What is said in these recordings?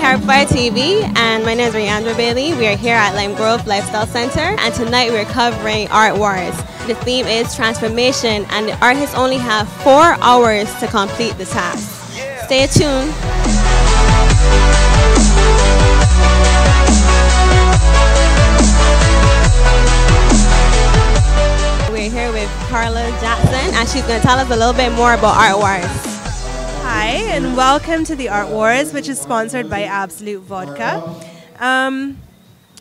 to TV, and my name is Riandra Bailey. We are here at Limegrove Lifestyle Center, and tonight we're covering Art Wars. The theme is transformation, and the artists only have four hours to complete the task. Stay tuned. We're here with Carla Jackson, and she's going to tell us a little bit more about Art Wars. Hi, and welcome to the Art Wars, which is sponsored by Absolut Vodka. Um,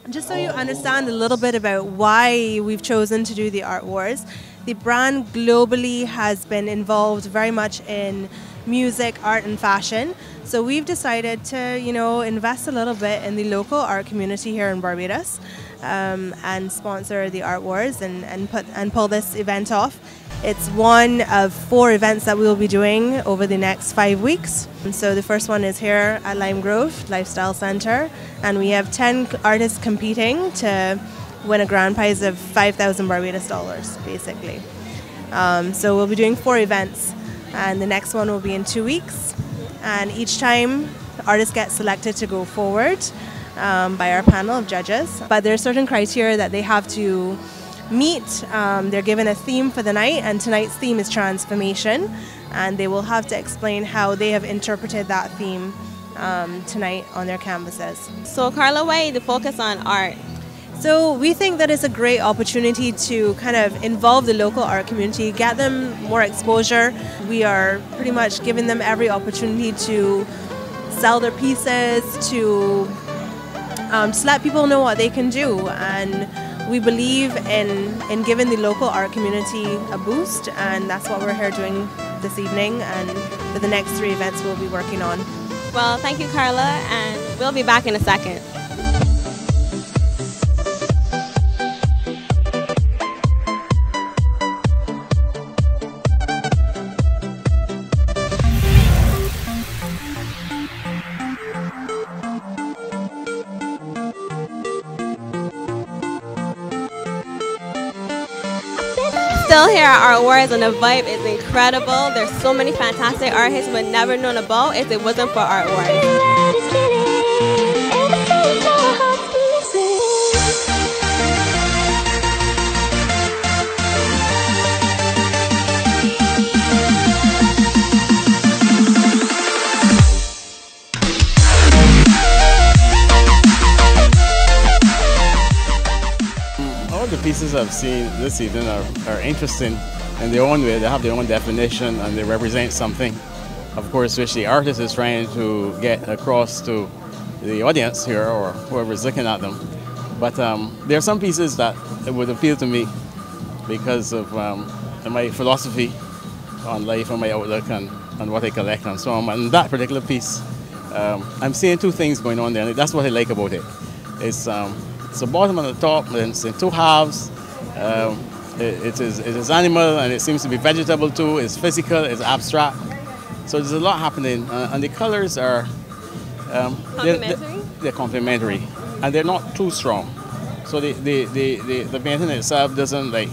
just so you understand a little bit about why we've chosen to do the Art Wars, the brand globally has been involved very much in music, art, and fashion. So we've decided to, you know, invest a little bit in the local art community here in Barbados um, and sponsor the Art Wars and, and put and pull this event off. It's one of four events that we will be doing over the next five weeks. And so the first one is here at Limegrove Lifestyle Centre, and we have 10 artists competing to win a grand prize of 5,000 Barbados dollars, basically. Um, so we'll be doing four events, and the next one will be in two weeks. And each time, artists get selected to go forward um, by our panel of judges. But there are certain criteria that they have to meet. Um, they're given a theme for the night, and tonight's theme is transformation, and they will have to explain how they have interpreted that theme um, tonight on their canvases. So, Carla, why the focus on art? So we think that it's a great opportunity to kind of involve the local art community, get them more exposure. We are pretty much giving them every opportunity to sell their pieces, to um, let people know what they can do, and we believe in, in giving the local art community a boost, and that's what we're here doing this evening. And for the next three events, we'll be working on. Well, thank you, Carla, and we'll be back in a second. Still here at Art Wars and the vibe is incredible. There's so many fantastic artists we would never known about if it wasn't for Art Wars. Pieces I've seen this evening are, are interesting in their own way. They have their own definition and they represent something, of course, which the artist is trying to get across to the audience here or whoever's looking at them. But um, there are some pieces that would appeal to me because of um, my philosophy on life and my outlook and, and what I collect and so on. And that particular piece, um, I'm seeing two things going on there, and that's what I like about it. It's um, it's a bottom and a top, and it's in two halves. Um, it, it, is, it is animal and it seems to be vegetable too. It's physical, it's abstract. So there's a lot happening, uh, and the colors are um, complementary. They're, they're, complementary, and they're not too strong. So the the, the, the, the painting itself doesn't like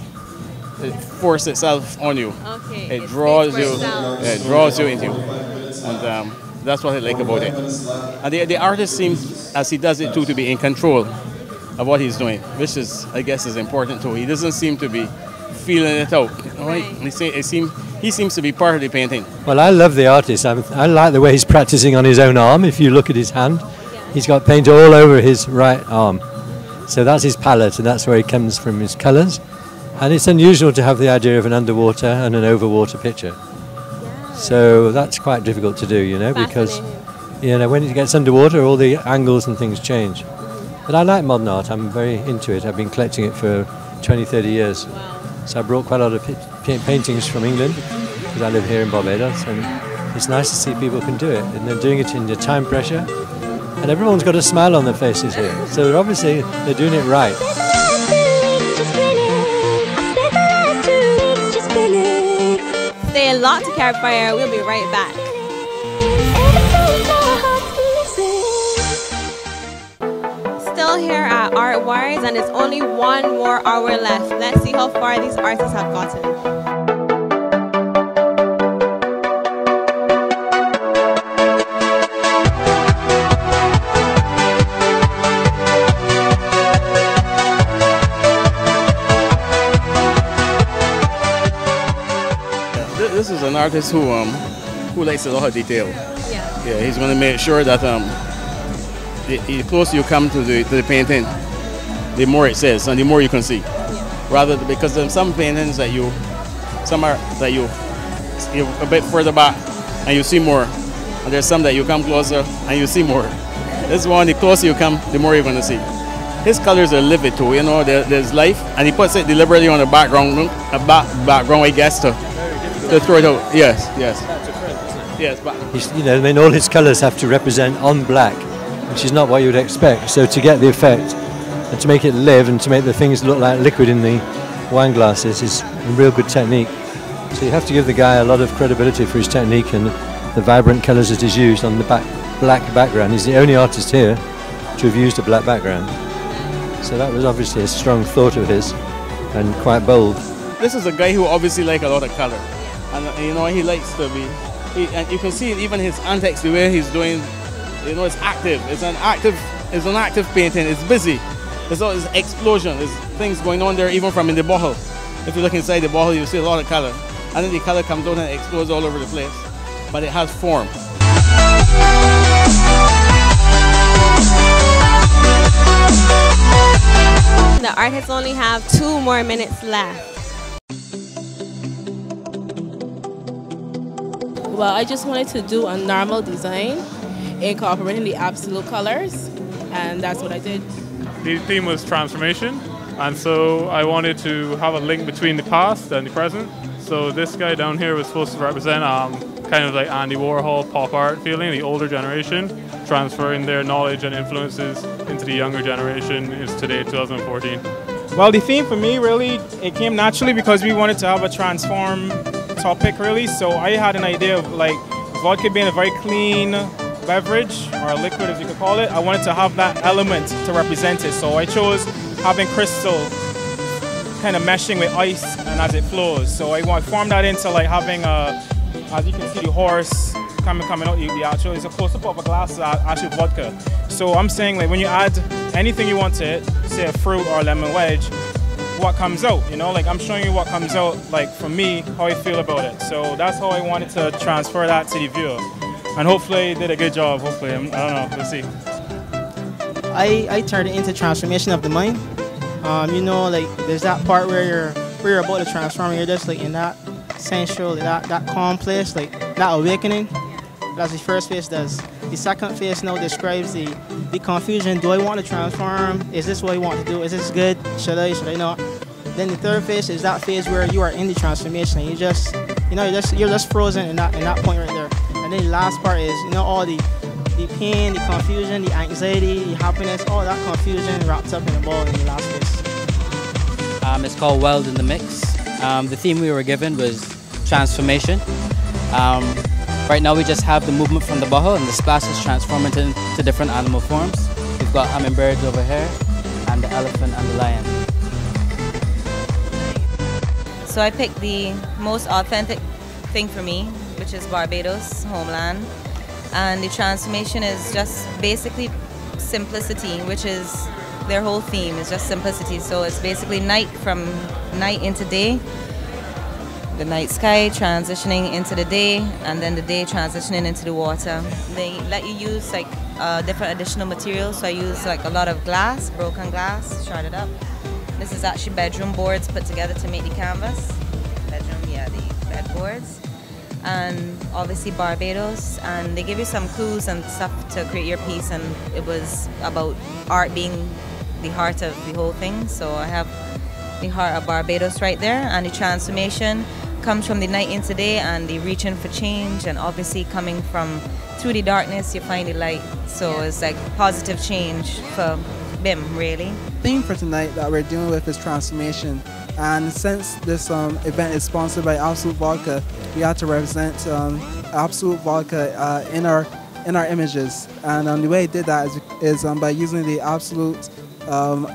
it force itself on you. Okay. It, it draws you. It draws you into, and um, that's what I like about it. And the, the artist seems, as he does it too, to be in control of what he's doing, which is, I guess, is important too. He doesn't seem to be feeling it out. Right? He, it seems, he seems to be part of the painting. Well, I love the artist. I, I like the way he's practicing on his own arm. If you look at his hand, he's got paint all over his right arm. So that's his palette, and that's where he comes from his colours. And it's unusual to have the idea of an underwater and an overwater picture. So that's quite difficult to do, you know, because you know when it gets underwater, all the angles and things change. But I like modern art. I'm very into it. I've been collecting it for 20, 30 years. Wow. So I brought quite a lot of paintings from England because I live here in Barbados, and it's nice to see people can do it. And they're doing it in the time pressure, and everyone's got a smile on their faces here. So they're obviously they're doing it right. Stay a lot to Caribfyah. We'll be right back. and it's only one more hour left. Let's see how far these artists have gotten. this is an artist who um who likes a lot of detail. Yeah. Yeah, he's gonna make sure that um the, the closer you come to the to the painting, the more it says and the more you can see. Rather because there's some paintings that you some are that you you a bit further back and you see more, and there's some that you come closer and you see more. This one, the closer you come, the more you're going to see. His colors are livid too, you know. There, there's life, and he puts it deliberately on the background, a back, background, I guess, to to throw it out. Yes, yes, yes. But you know, I mean, all his colours have to represent on black, which is not what you would expect. So to get the effect and to make it live and to make the things look like liquid in the wine glasses is a real good technique. So you have to give the guy a lot of credibility for his technique and the vibrant colours that he's used on the back, black background. He's the only artist here to have used a black background. So that was obviously a strong thought of his and quite bold. this is a guy who obviously like a lot of color, and uh, you know he likes to be. He, and you can see even his antics, the way he's doing. You know, it's active. It's an active. It's an active painting. It's busy. There's always explosion. There's things going on there, even from in the bottle. If you look inside the bottle, you see a lot of color, and then the color comes out and explodes all over the place. But it has form. The artists only have two more minutes left. Well, I just wanted to do a normal design, incorporating the Absolut colors, and that's what I did. The theme was transformation, and so I wanted to have a link between the past and the present. So this guy down here was supposed to represent um, kind of like Andy Warhol pop art feeling, the older generation, transferring their knowledge and influences into the younger generation is today 2014. Well, the theme for me really it came naturally because we wanted to have a transform topic really. So I had an idea of like vodka being a very clean beverage or a liquid as you could call it. I wanted to have that element to represent it. So I chose having crystal kind of meshing with ice and as it flows. So I want form that into like having a as you can see the horse coming coming out the, actual it's a close up of a glass of actual vodka. So I'm saying like when you add anything you want to it, say a fruit or a lemon wedge, what comes out, you know, like I'm showing you what comes out, like for me, how I feel about it. So that's how I wanted to transfer that to the viewer. And hopefully did a good job, hopefully, I don't know, we'll see. I, I turned it into transformation of the mind. Um, you know, like there's that part where you're where you're about to transform, you're just like in that sensual, that that calm place, like that awakening. That's the first phase does. The second phase now describes the the confusion. Do I want to transform? Is this what I want to do? Is this good? Should I? Should I not? Then the third phase is that phase where you are in the transformation. You just, you know, you're just you're just frozen in that in that point right there. And then the last part is, you know, all the the pain, the confusion, the anxiety, the happiness, all that confusion wrapped up in a ball in the last phase. Um, it's called Weld in the Mix. Um, the theme we were given was transformation. Um, right now we just have the movement from the bottle and the splashes transform into, into different animal forms. We've got hummingbirds over here and the elephant and the lion. So I picked the most authentic thing for me, which is Barbados, homeland. And the transformation is just basically simplicity, which is their whole theme is just simplicity. So it's basically night from night into day, the night sky transitioning into the day, and then the day transitioning into the water. They let you use like uh, different additional materials. So I use like a lot of glass, broken glass, sharded up. This is actually bedroom boards put together to make the canvas. Bedroom, yeah, the bed boards. And obviously Barbados. And they give you some clues and stuff to create your piece. And it was about art being the heart of the whole thing. So I have the heart of Barbados right there. And the transformation comes from the night into day and the reaching for change. And obviously coming from through the darkness, you find the light. So it's like positive change for BIM, really. The theme for tonight that we're dealing with is transformation. And since this um, event is sponsored by Absolut Vodka, we had to represent um, Absolut Vodka uh, in our in our images. And um, the way I did that is, is um, by using the Absolut um,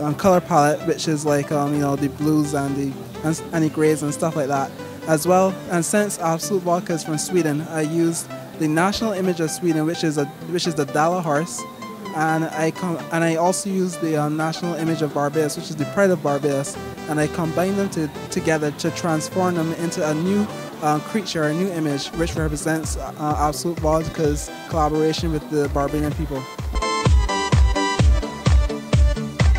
um, color palette, which is like um, you know the blues and the and, and the grays and stuff like that, as well. And since Absolut Vodka is from Sweden, I used the national image of Sweden, which is a which is the Dala horse and I com- and I also use the uh, national image of Barbados, which is the pride of Barbados, and I combine them to, together to transform them into a new uh, creature, a new image, which represents uh, Absolut Vodka's collaboration with the Barbadian people.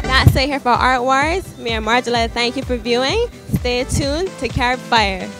That's it here for Art Wars. Me and Margela, thank you for viewing. Stay tuned to Caribfyah.